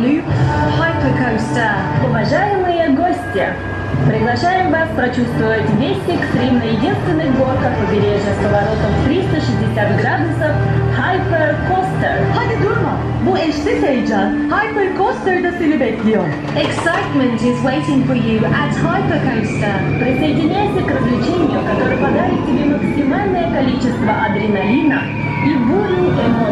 Loop Hypercoaster. Уважаемые гости, приглашаем вас прочувствовать весь экстрим на единственных горках побережья с поворотом 360 градусов Hypercoaster. Hadi durma, bu eşsiz heyecan Hypercoaster'da seni bekliyor. Excitement is waiting for you at Hypercoaster. Присоединяйся к развлечению, которое подарит тебе максимальное количество адреналина и бурю эмоций.